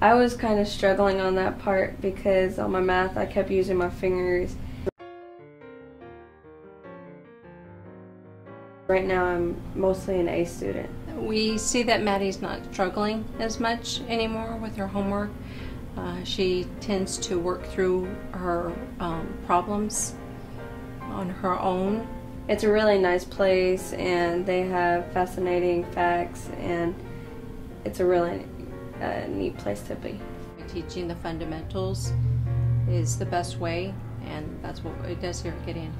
I was kind of struggling on that part because on my math I kept using my fingers. Right now I'm mostly an A student. We see that Maddie's not struggling as much anymore with her homework. Uh, she tends to work through her um, problems on her own. It's a really nice place and they have fascinating facts and it's a really uh, neat place to be. Teaching the fundamentals is the best way and that's what it does here at Gideon.